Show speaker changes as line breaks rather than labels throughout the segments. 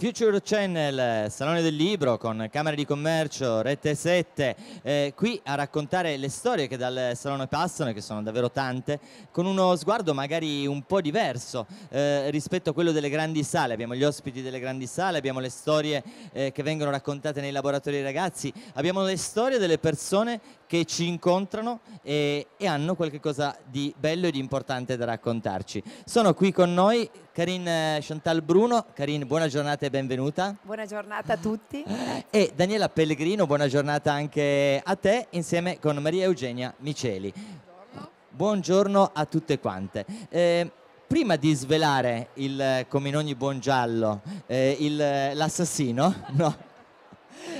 Future Channel, Salone del Libro con Camere di Commercio, Rete 7, eh, qui a raccontare le storie che dal Salone passano, che sono davvero tante, con uno sguardo magari un po' diverso eh, rispetto a quello delle grandi sale. Abbiamo gli ospiti delle grandi sale, abbiamo le storie eh, che vengono raccontate nei laboratori dei ragazzi, abbiamo le storie delle persone che ci incontrano e, e hanno qualcosa di bello e di importante da raccontarci. Sono qui con noi Karin eh, Chantal Bruno. Karin, buona giornata e benvenuta.
Buona giornata a tutti.
E Daniela Pellegrino, buona giornata anche a te, insieme con Maria Eugenia Miceli. Buongiorno, buongiorno a tutte quante. Eh, prima di svelare il, come in ogni buon giallo, eh, l'assassino, no?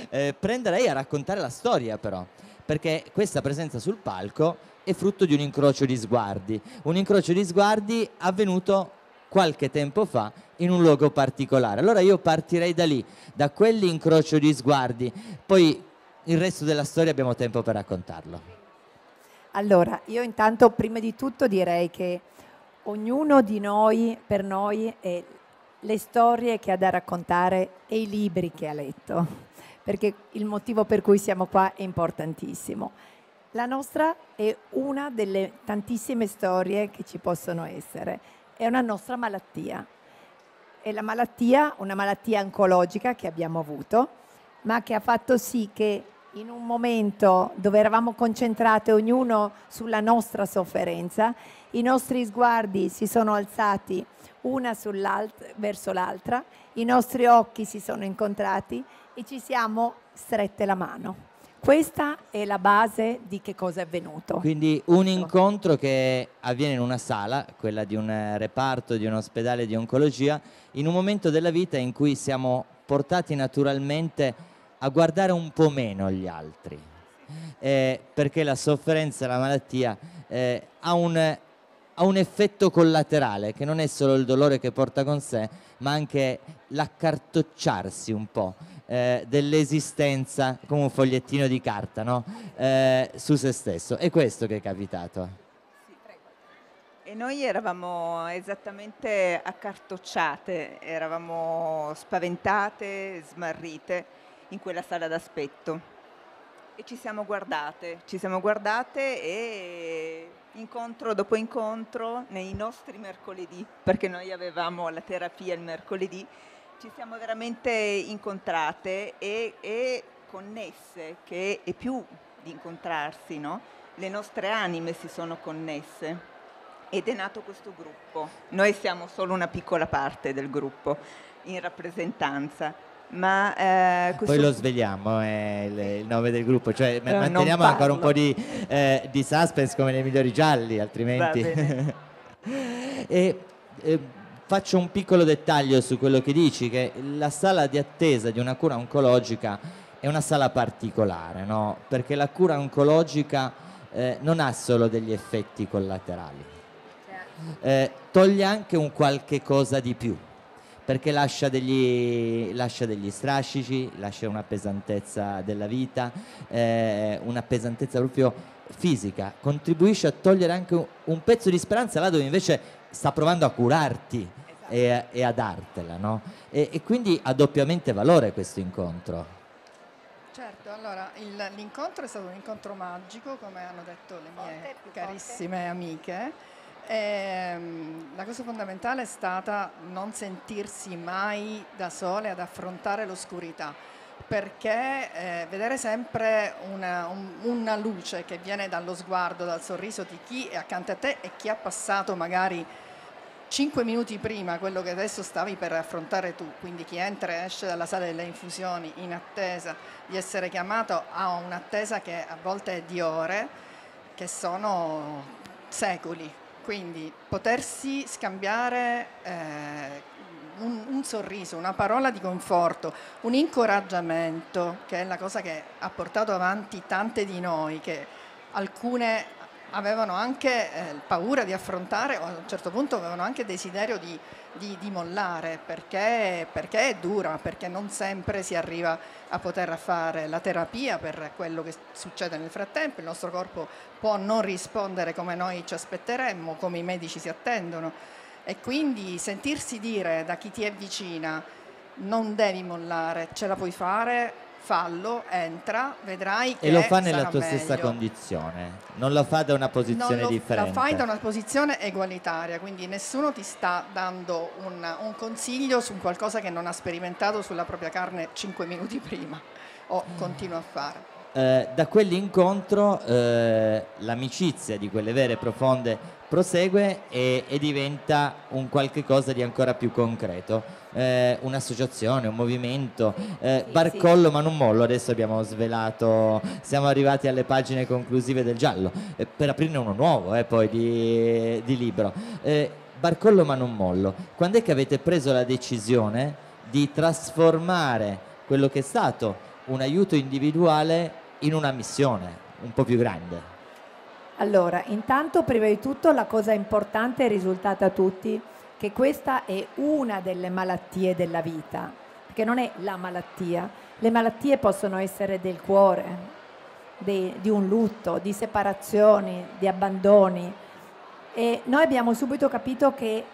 eh, prenderei a raccontare la storia però perché questa presenza sul palco è frutto di un incrocio di sguardi, un incrocio di sguardi avvenuto qualche tempo fa in un luogo particolare. Allora io partirei da lì, da quell'incrocio di sguardi, poi il resto della storia abbiamo tempo per raccontarlo.
Allora, io intanto prima di tutto direi che ognuno di noi, per noi, è le storie che ha da raccontare e i libri che ha letto perché il motivo per cui siamo qua è importantissimo. La nostra è una delle tantissime storie che ci possono essere, è una nostra malattia. È la malattia, una malattia oncologica che abbiamo avuto, ma che ha fatto sì che in un momento dove eravamo concentrate ognuno sulla nostra sofferenza, i nostri sguardi si sono alzati una verso l'altra, i nostri occhi si sono incontrati e ci siamo strette la mano. Questa è la base di che cosa è avvenuto.
Quindi un incontro che avviene in una sala, quella di un reparto, di un ospedale di oncologia, in un momento della vita in cui siamo portati naturalmente a guardare un po' meno gli altri, eh, perché la sofferenza, la malattia eh, ha, un, ha un effetto collaterale che non è solo il dolore che porta con sé, ma anche l'accartocciarsi un po' eh, dell'esistenza come un fogliettino di carta no? eh, su se stesso. È questo che è capitato.
E noi eravamo esattamente accartocciate, eravamo spaventate, smarrite in quella sala d'aspetto. E ci siamo guardate, ci siamo guardate e incontro dopo incontro nei nostri mercoledì, perché noi avevamo la terapia il mercoledì, ci siamo veramente incontrate e, e connesse, che è più di incontrarsi, no? Le nostre anime si sono connesse ed è nato questo gruppo. Noi siamo solo una piccola parte del gruppo in rappresentanza. Ma, eh,
questo... Poi lo sveliamo eh, il, il, nome del gruppo, cioè no, manteniamo ancora un po' di, eh, di, suspense come nei migliori gialli, altrimenti... e, eh, Faccio un piccolo dettaglio su quello che dici, che la sala di attesa di una cura oncologica è una sala particolare, no? perché la cura oncologica eh, non ha solo degli effetti collaterali, eh, toglie anche un qualche cosa di più, perché lascia degli, lascia degli strascici, lascia una pesantezza della vita, eh, una pesantezza proprio fisica, contribuisce a togliere anche un, un pezzo di speranza là dove invece sta provando a curarti esatto. e, e, a dartela, no? E, e, quindi ha doppiamente valore questo incontro.
Certo, allora il, l'incontro è stato un incontro magico, come hanno detto le mie carissime amiche. E, ehm, la cosa fondamentale è stata non sentirsi mai da sole ad affrontare l'oscurità perché eh, vedere sempre una, un, una, luce che viene dallo sguardo, dal sorriso di chi è accanto a te e chi ha passato magari cinque minuti prima quello che adesso stavi per affrontare tu, quindi chi entra e esce dalla sala delle infusioni in attesa di essere chiamato ha un'attesa che a volte è di ore, che sono secoli, quindi potersi scambiare eh, un, un, sorriso, una parola di conforto, un incoraggiamento, che è la cosa che ha portato avanti tante di noi, che alcune avevano anche eh, paura di affrontare o a un certo punto avevano anche desiderio di, di, di mollare perché, perché, è dura, perché non sempre si arriva a poter fare la terapia per quello che succede nel frattempo, il nostro corpo può non rispondere come noi ci aspetteremmo, come i medici si attendono e quindi sentirsi dire da chi ti è vicina non devi mollare, ce la puoi fare, fallo, entra, vedrai che
E lo fa nella tua
meglio.
stessa condizione, non lo fa da una posizione
lo,
differente.
La fai da una posizione egualitaria, quindi nessuno ti sta dando un, un, consiglio su qualcosa che non ha sperimentato sulla propria carne 5 minuti prima o continua a fare.
Eh, da quell'incontro eh, l'amicizia di quelle vere e profonde prosegue e, e, diventa un qualche cosa di ancora più concreto, eh, un'associazione, un movimento, eh, sì, barcollo sì. ma non mollo, adesso abbiamo svelato, siamo arrivati alle pagine conclusive del giallo, eh, per aprirne uno nuovo eh, poi di, di libro. barcollo ma non mollo, quando è che avete preso la decisione di trasformare quello che è stato un aiuto individuale in una missione un po' più grande?
Allora, intanto prima di tutto la cosa importante è risultata a tutti che questa è una delle malattie della vita, perché non è la malattia. Le malattie possono essere del cuore, di, di un lutto, di separazioni, di abbandoni. E noi abbiamo subito capito che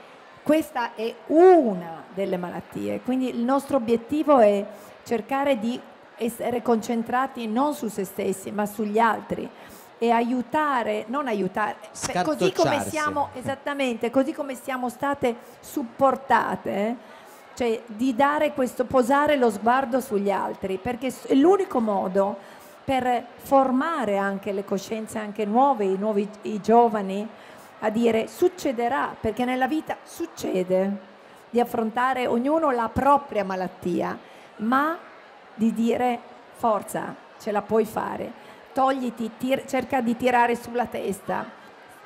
questa è una delle malattie, quindi il nostro obiettivo è cercare di essere concentrati non su se stessi ma sugli altri e aiutare, non aiutare, così come siamo, esattamente, così come siamo state supportate, cioè di dare questo, posare lo sguardo sugli altri, perché è l'unico modo per formare anche le coscienze anche nuove, i nuovi i giovani, a dire succederà, perché nella vita succede di affrontare ognuno la propria malattia, ma di dire forza, ce la puoi fare, togliti, tir- cerca di tirare sulla testa,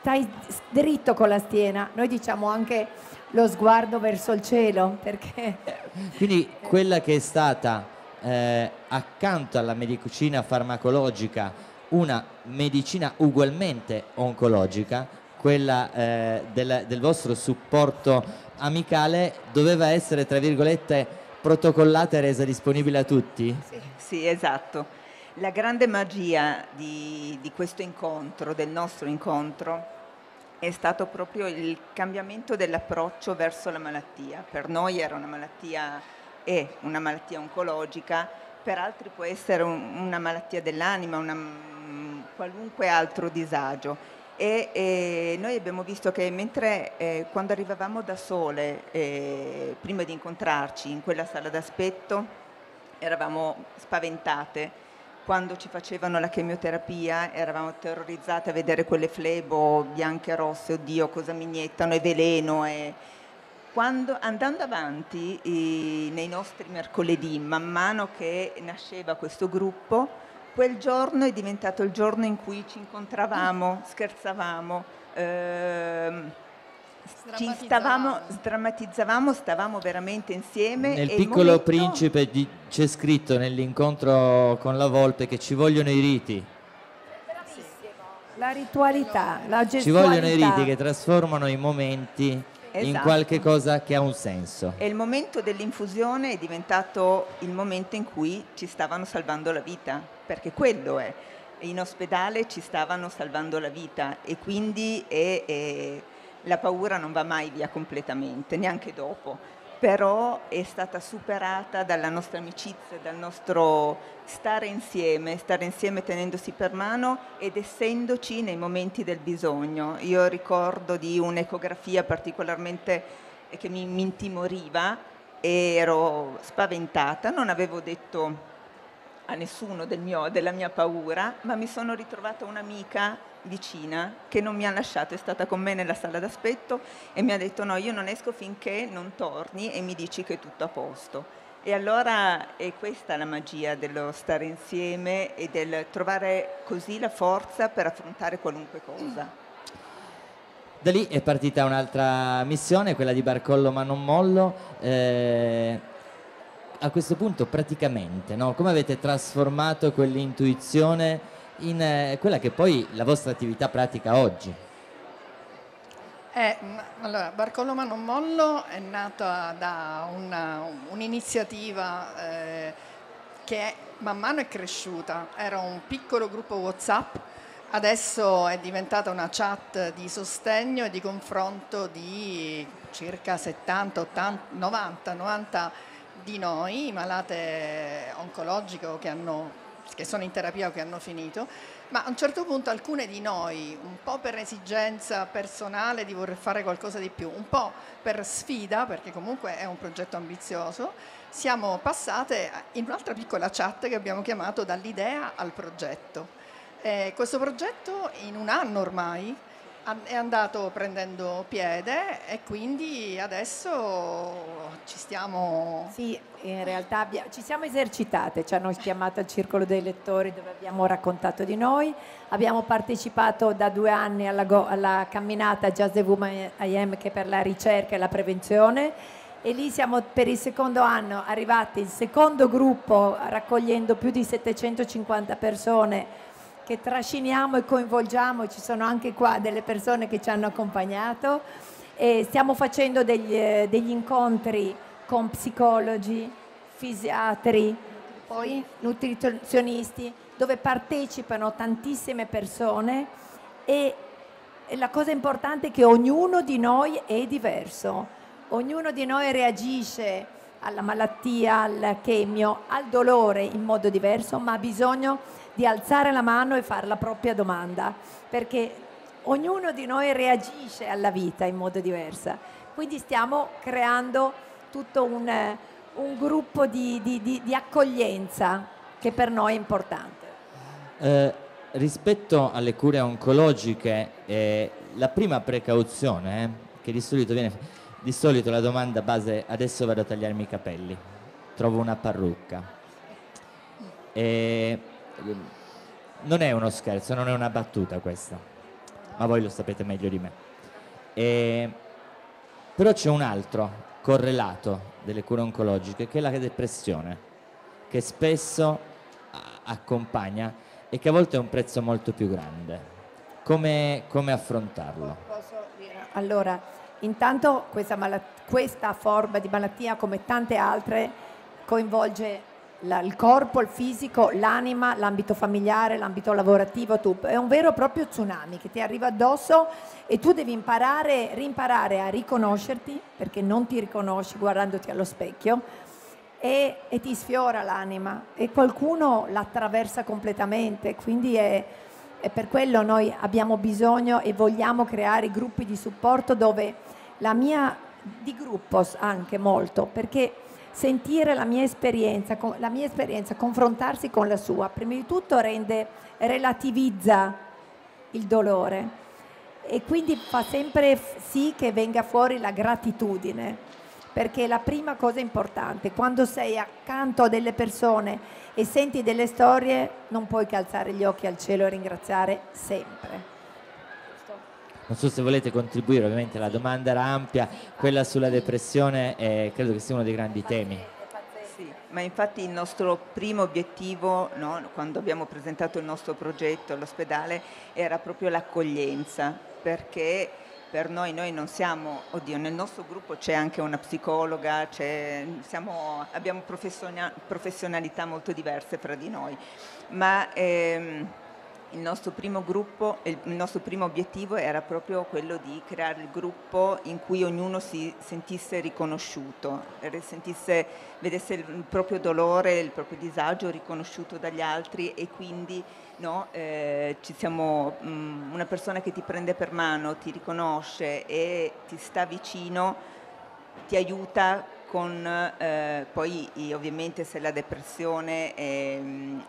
stai dritto con la schiena, noi diciamo anche lo sguardo verso il cielo, perché...
Quindi quella che è stata eh, accanto alla medicina farmacologica una medicina ugualmente oncologica, quella eh, del, del vostro supporto amicale doveva essere, tra virgolette, protocollata e resa disponibile a tutti?
Sì, sì esatto. La grande magia di, di questo incontro, del nostro incontro, è stato proprio il cambiamento dell'approccio verso la malattia. Per noi era una malattia, è una malattia oncologica, per altri può essere un, una malattia dell'anima, una, qualunque altro disagio e, e, noi abbiamo visto che mentre eh, quando arrivavamo da sole, eh, prima di incontrarci in quella sala d'aspetto, eravamo spaventate. Quando ci facevano la chemioterapia eravamo terrorizzate a vedere quelle flebo bianche e rosse, oddio cosa mi iniettano, è veleno. E... Quando, andando avanti i, nei nostri mercoledì, man mano che nasceva questo gruppo, quel giorno è diventato il giorno in cui ci incontravamo, scherzavamo, ehm, ci stavamo, sdrammatizzavamo, stavamo veramente insieme.
Nel piccolo momento... principe di, c'è scritto nell'incontro con la Volpe che ci vogliono i riti.
La ritualità, la gestualità.
Ci vogliono i riti che trasformano i momenti esatto. in qualche cosa che ha un senso.
E il momento dell'infusione è diventato il momento in cui ci stavano salvando la vita, perché quello è. In ospedale ci stavano salvando la vita e quindi è, è, la paura non va mai via completamente, neanche dopo però è stata superata dalla nostra amicizia, dal nostro stare insieme, stare insieme tenendosi per mano ed essendoci nei momenti del bisogno. Io ricordo di un'ecografia particolarmente che mi, mi intimoriva, ero spaventata, non avevo detto a nessuno del mio, della mia paura, ma mi sono ritrovata un'amica vicina che non mi ha lasciato, è stata con me nella sala d'aspetto e mi ha detto no, io non esco finché non torni e mi dici che è tutto a posto. E allora è questa la magia dello stare insieme e del trovare così la forza per affrontare qualunque cosa.
Da lì è partita un'altra missione, quella di Barcollo ma non mollo. Eh, a questo punto praticamente, no? come avete trasformato quell'intuizione in eh, quella che poi la vostra attività pratica oggi?
Eh, allora, Barcoloma Non Mollo è nata da un'iniziativa eh, che man mano è cresciuta. Era un piccolo gruppo WhatsApp, adesso è diventata una chat di sostegno e di confronto di circa 70, 80, 90, 90 di noi, malate oncologiche che, hanno, che sono in terapia o che hanno finito, ma a un certo punto alcune di noi, un po' per esigenza personale di voler fare qualcosa di più, un po' per sfida, perché comunque è un progetto ambizioso, siamo passate in un'altra piccola chat che abbiamo chiamato dall'idea al progetto. Eh, questo progetto in un anno ormai è andato prendendo piede e quindi adesso ci stiamo...
Sì, in realtà ci siamo esercitate, ci hanno chiamato al Circolo dei Lettori dove abbiamo raccontato di noi, abbiamo partecipato da due anni alla, go, alla camminata Jazz the Woman IM che è per la ricerca e la prevenzione. E lì siamo per il secondo anno arrivati il secondo gruppo raccogliendo più di 750 persone che trasciniamo e coinvolgiamo, ci sono anche qua delle persone che ci hanno accompagnato. E stiamo facendo degli, eh, degli incontri con psicologi, fisiatri, poi nutrizionisti, dove partecipano tantissime persone. E la cosa importante è che ognuno di noi è diverso, ognuno di noi reagisce alla malattia, al chemio, al dolore in modo diverso, ma ha bisogno di alzare la mano e fare la propria domanda, perché ognuno di noi reagisce alla vita in modo diverso. Quindi stiamo creando tutto un, un gruppo di, di, di, di, accoglienza che per noi è importante.
Eh, rispetto alle cure oncologiche, eh, la prima precauzione, eh, che di solito viene, di solito la domanda base, adesso vado a tagliarmi i capelli, trovo una parrucca. E non è uno scherzo, non è una battuta questa, ma voi lo sapete meglio di me. E, però c'è un altro correlato delle cure oncologiche che è la depressione, che spesso accompagna e che a volte è un prezzo molto più grande. Come, come affrontarlo?
Allora, intanto questa, questa forma di malattia, come tante altre, coinvolge la, il corpo, il fisico, l'anima, l'ambito familiare, l'ambito lavorativo, tu, è un vero e proprio tsunami che ti arriva addosso e tu devi imparare, rimparare a riconoscerti perché non ti riconosci guardandoti allo specchio e, e ti sfiora l'anima e qualcuno l'attraversa completamente, quindi è, è per quello noi abbiamo bisogno e vogliamo creare gruppi di supporto dove la mia, di gruppo anche molto, perché sentire la mia esperienza, la mia esperienza, confrontarsi con la sua, prima di tutto rende, relativizza il dolore. E quindi fa sempre sì che venga fuori la gratitudine, perché la prima cosa importante, quando sei accanto a delle persone e senti delle storie, non puoi che alzare gli occhi al cielo e ringraziare sempre.
Non so se volete contribuire, ovviamente la domanda era ampia, quella sulla depressione eh, credo che sia uno dei grandi temi.
Sì, ma infatti il nostro primo obiettivo, no, quando abbiamo presentato il nostro progetto all'ospedale, era proprio l'accoglienza, perché per noi, noi non siamo, oddio, nel nostro gruppo c'è anche una psicologa, siamo, abbiamo professionalità molto diverse fra di noi, ma... Ehm, il nostro primo gruppo, il nostro primo obiettivo era proprio quello di creare il gruppo in cui ognuno si sentisse riconosciuto, sentisse, vedesse il proprio dolore, il proprio disagio riconosciuto dagli altri e quindi no, eh, siamo, mh, mm, una persona che ti prende per mano, ti riconosce e ti sta vicino, ti aiuta con eh, poi ovviamente se la depressione eh,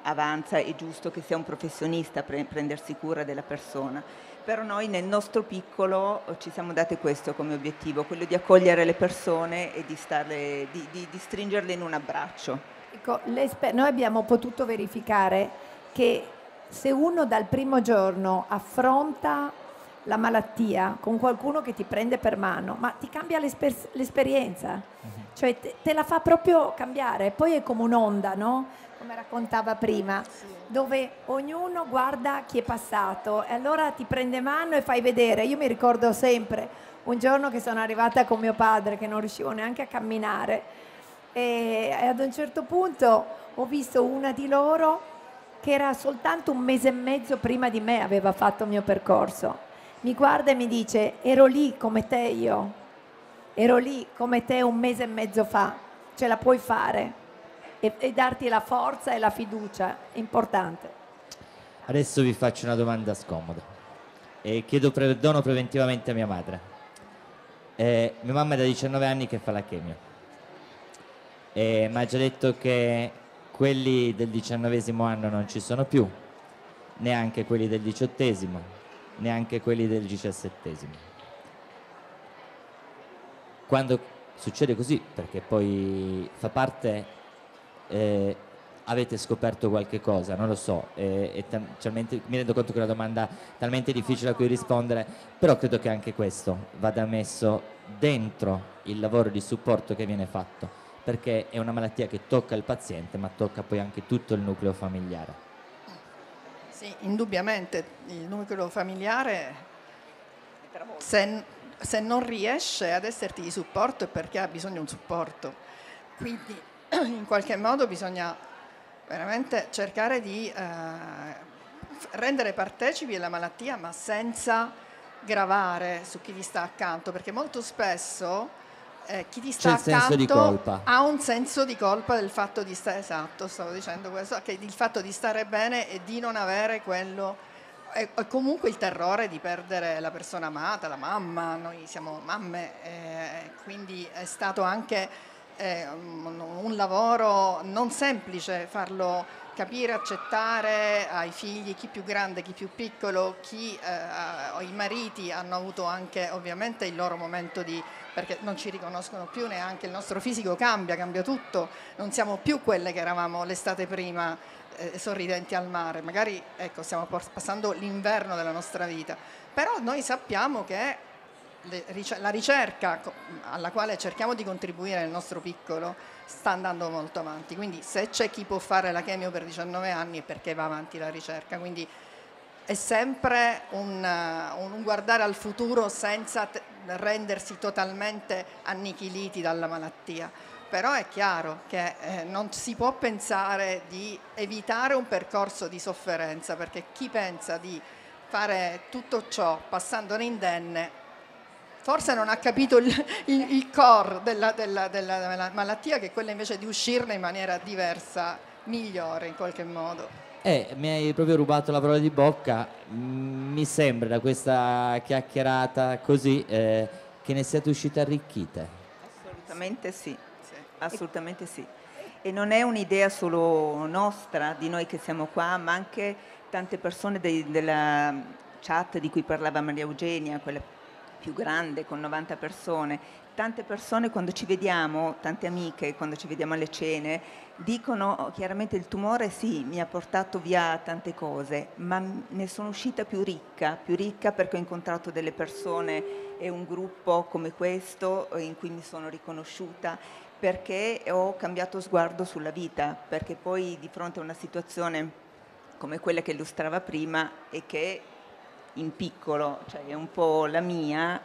avanza è giusto che sia un professionista a prendersi cura della persona. Però noi nel nostro piccolo ci siamo date questo come obiettivo, quello di accogliere le persone e di, starle, di, di, di stringerle in un abbraccio.
Ecco, noi abbiamo potuto verificare che se uno dal primo giorno affronta la malattia con qualcuno che ti prende per mano, ma ti cambia l'esper- l'esperienza, uh-huh. Cioè te, te, la fa proprio cambiare. Poi è come un'onda, no? Come raccontava prima, dove ognuno guarda chi è passato e allora ti prende mano e fai vedere. Io mi ricordo sempre un giorno che sono arrivata con mio padre che non riuscivo neanche a camminare e ad un certo punto ho visto una di loro che era soltanto un mese e mezzo prima di me aveva fatto il mio percorso mi guarda e mi dice ero lì come te io, ero lì come te un mese e mezzo fa. ce la puoi fare e, e darti la forza e la fiducia, importante.
Adesso vi faccio una domanda scomoda e chiedo perdono preventivamente a mia madre. Eh, mia mamma è da 19 anni che fa la chemio e mi ha già detto che quelli del diciannovesimo anno non ci sono più, neanche quelli del diciottesimo, neanche quelli del diciassettesimo. Quando succede così, perché poi fa parte, eh, avete scoperto qualche cosa, non lo so, eh, talmente, mi rendo conto che è una domanda talmente difficile a cui rispondere, però credo che anche questo vada messo dentro il lavoro di supporto che viene fatto perché è una malattia che tocca il paziente ma tocca poi anche tutto il nucleo familiare.
Sì, indubbiamente il nucleo familiare se, se non riesce ad esserti di supporto è perché ha bisogno di un supporto, quindi in qualche modo bisogna veramente cercare di eh, rendere partecipi la malattia ma senza gravare su chi gli sta accanto, perché molto spesso eh, chi ti sta accanto ha un senso di colpa del fatto di stare, esatto, stavo dicendo questo, che il fatto di stare bene e di non avere quello e comunque il terrore di perdere la persona amata, la mamma, noi siamo mamme, eh, quindi è stato anche eh, un, un, lavoro non semplice farlo capire, accettare ai figli, chi più grande, chi più piccolo, chi eh, i mariti hanno avuto anche ovviamente il loro momento di perché non ci riconoscono più neanche il nostro fisico cambia, cambia tutto, non siamo più quelle che eravamo l'estate prima eh, sorridenti al mare, magari ecco, stiamo passando l'inverno della nostra vita, però noi sappiamo che la ricerca alla quale cerchiamo di contribuire nel nostro piccolo sta andando molto avanti, quindi se c'è chi può fare la chemio per 19 anni è perché va avanti la ricerca, quindi è sempre un, un guardare al futuro senza rendersi totalmente annichiliti dalla malattia. Però è chiaro che eh, non si può pensare di evitare un percorso di sofferenza, perché chi pensa di fare tutto ciò passandone indenne forse non ha capito il, il, il core della, della, della, malattia, che è quella invece di uscirne in maniera diversa, migliore in qualche modo.
Eh, mi hai proprio rubato la parola di bocca, mm, mi sembra da questa chiacchierata così eh, che ne siate uscite arricchite.
Assolutamente sì, sì, assolutamente sì. E non è un'idea solo nostra, di noi che siamo qua, ma anche tante persone dei, della chat di cui parlava Maria Eugenia, quella più grande con 90 persone, tante persone quando ci vediamo, tante amiche quando ci vediamo alle cene, dicono chiaramente il tumore sì, mi ha portato via tante cose, ma ne sono uscita più ricca, più ricca perché ho incontrato delle persone e un gruppo come questo in cui mi sono riconosciuta, perché ho cambiato sguardo sulla vita, perché poi di fronte a una situazione come quella che illustrava prima e che in piccolo, cioè è un po' la mia,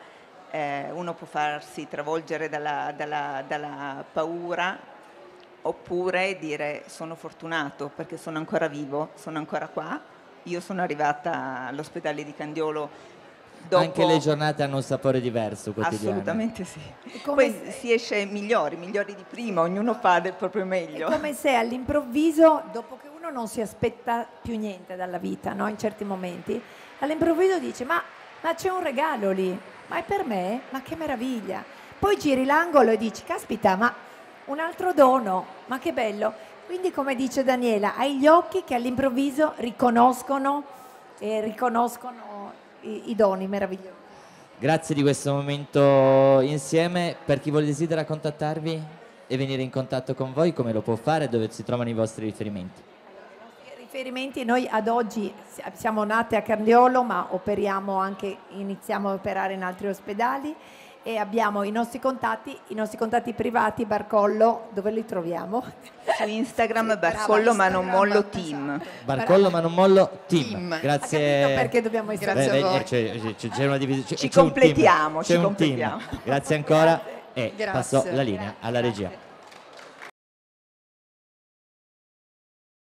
eh, uno può farsi travolgere dalla, dalla, dalla paura oppure dire sono fortunato perché sono ancora vivo, sono ancora qua. Io sono arrivata all'ospedale di Candiolo Dopo...
Anche le giornate hanno un sapore diverso quotidiano.
Assolutamente sì. Poi se... si esce migliori, migliori di prima, ognuno fa del proprio meglio.
È come se all'improvviso, dopo che uno non si aspetta più niente dalla vita, no? in certi momenti, all'improvviso dice ma, ma c'è un regalo lì, ma è per me? Ma che meraviglia! Poi giri l'angolo e dici, caspita, ma un altro dono, ma che bello! Quindi come dice Daniela, hai gli occhi che all'improvviso riconoscono, eh, riconoscono i, i doni meravigliosi.
Grazie di questo momento insieme. Per chi vuole desidera contattarvi e venire in contatto con voi, come lo può fare? Dove si trovano i vostri riferimenti?
Riferimenti, noi ad oggi siamo nate a Cardiolo ma operiamo anche, iniziamo a operare in altri ospedali e abbiamo i nostri contatti, i nostri contatti privati Barcollo, dove li troviamo?
Su Instagram sì, Barcollo ma non mollo esatto. team.
Barcollo ma non mollo team. team. Grazie.
Perché dobbiamo essere Grazie
a voi. C'è, c'è, c'è una divisione.
Ci completiamo, ci completiamo.
Grazie ancora e Grazie. passo la linea alla regia.